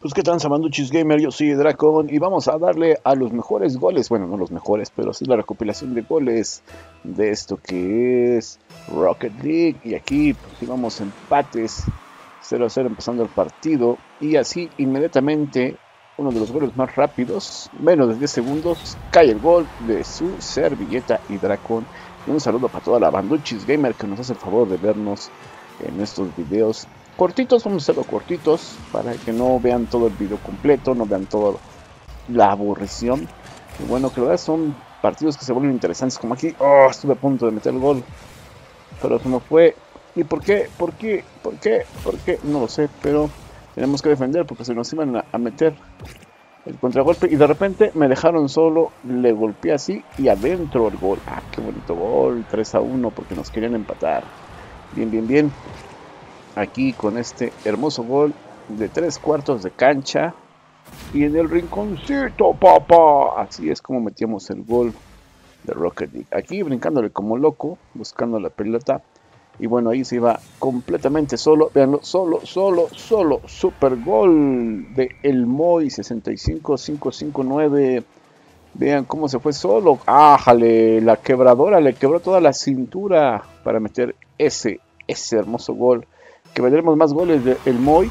Pues qué tal, Samanduchis Gamer, yo soy Dracon y vamos a darle a los mejores goles, bueno, no los mejores, pero sí la recopilación de goles de esto que es Rocket League. Y aquí pues íbamos empates 0 a 0 empezando el partido y así inmediatamente uno de los goles más rápidos, menos de 10 segundos, cae el gol de su servilleta y Dracon. Un saludo para toda la Banduchis Gamer que nos hace el favor de vernos en estos videos cortitos, vamos a hacerlo cortitos para que no vean todo el video completo, no vean toda la aburrición. Y bueno, que la verdad son partidos que se vuelven interesantes, como aquí, oh, estuve a punto de meter el gol, pero se me fue. ¿Y por qué? ¿Por qué? ¿Por qué? ¿Por qué? No lo sé, pero tenemos que defender porque se nos iban a, meter el contragolpe y de repente me dejaron solo, le golpeé así y adentro el gol. Ah, qué bonito gol, 3 a 1 porque nos querían empatar. Bien, bien, bien aquí con este hermoso gol de tres cuartos de cancha. Y en el rinconcito, papá. Así es como metíamos el gol de Rocket League. Aquí brincándole como loco, buscando la pelota. Y bueno, ahí se iba completamente solo. Veanlo, solo, solo, solo. Super gol de El Moy 65-559. Vean cómo se fue solo. ¡Ájale! La quebradora le quebró toda la cintura para meter ese, ese hermoso gol que más goles de El Moy,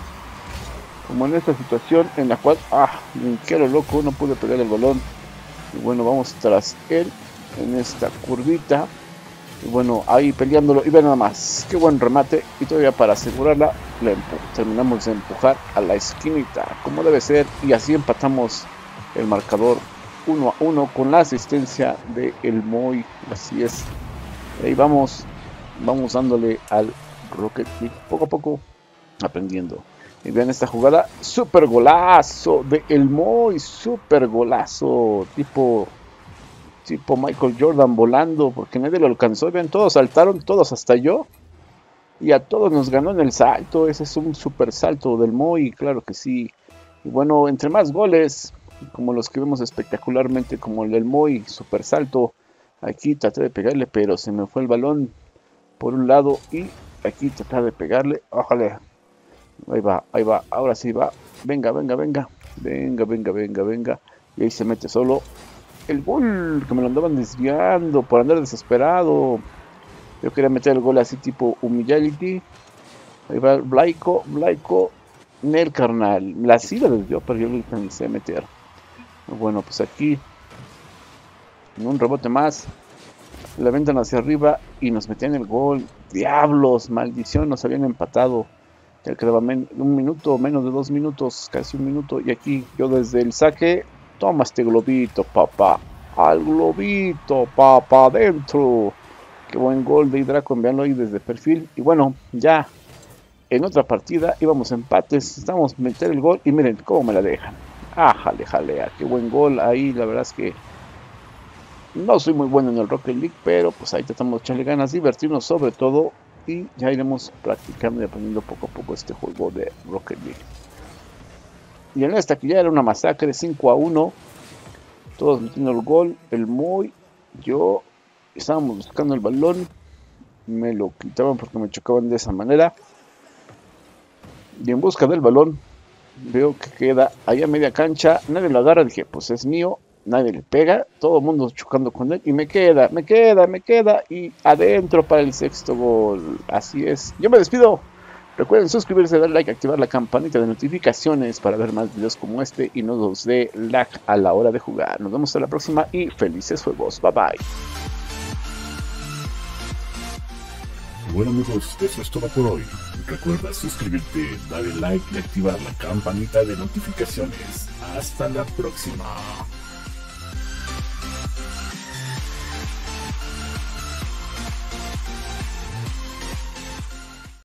como en esta situación en la cual, ah, qué lo loco, no pude pegar el balón. Y bueno, vamos tras él en esta curvita. Y bueno, ahí peleándolo. Y ve nada más, qué buen remate. Y todavía para asegurarla, le terminamos de empujar a la esquinita, como debe ser. Y así empatamos el marcador 1 a 1 con la asistencia de El Moy. Así es. Ahí vamos, vamos dándole al Rocket League, poco a poco aprendiendo. Y vean esta jugada, super golazo de El Moy, super golazo, tipo, tipo Michael Jordan volando, porque nadie lo alcanzó. Vean, todos saltaron, todos hasta yo. Y a todos nos ganó en el salto. Ese es un super salto del Moy, claro que sí. Y bueno, entre más goles, como los que vemos espectacularmente, como el del Moy, super salto. Aquí traté de pegarle, pero se me fue el balón por un lado y aquí tratar de pegarle. Ojalá. Ahí va, ahí va. Ahora sí va. Venga, venga, venga. Venga, venga, venga, venga. Y ahí se mete solo el gol que me lo andaban desviando por andar desesperado. Yo quería meter el gol así tipo humility. Ahí va Blaico, Blaico, Nel carnal. La sí la desvió, pero yo lo intenté meter. Bueno, pues aquí un rebote más. La ventan hacia arriba y nos metían el gol. Diablos, maldición, nos habían empatado. Ya quedaba un minuto, menos de dos minutos, casi un minuto. Y aquí yo desde el saque, toma este globito, papá. Al globito, papá, adentro. Qué buen gol de Hidraco, enviarlo ahí desde perfil. Y bueno, ya en otra partida íbamos empates, estamos a meter el gol y miren cómo me la dejan. Ah, jale, jalea, qué buen gol ahí, la verdad es que no soy muy bueno en el Rocket League, pero pues ahí tratamos de echarle ganas, divertirnos sobre todo y ya iremos practicando y aprendiendo poco a poco este juego de Rocket League. Y en esta que ya era una masacre, 5 a 1, todos metiendo el gol, el muy, yo estábamos buscando el balón, me lo quitaban porque me chocaban de esa manera. Y en busca del balón, veo que queda ahí a media cancha, nadie lo agarra, dije, pues es mío, nadie le pega, todo el mundo chocando con él y me queda, me queda, me queda y adentro para el sexto gol. Así es. Yo me despido. Recuerden suscribirse, dar like, activar la campanita de notificaciones para ver más videos como este y no nos dé lag a la hora de jugar. Nos vemos hasta la próxima y felices juegos. Bye bye. Bueno amigos, eso es todo por hoy. Recuerda suscribirte, darle like y activar la campanita de notificaciones. Hasta la próxima.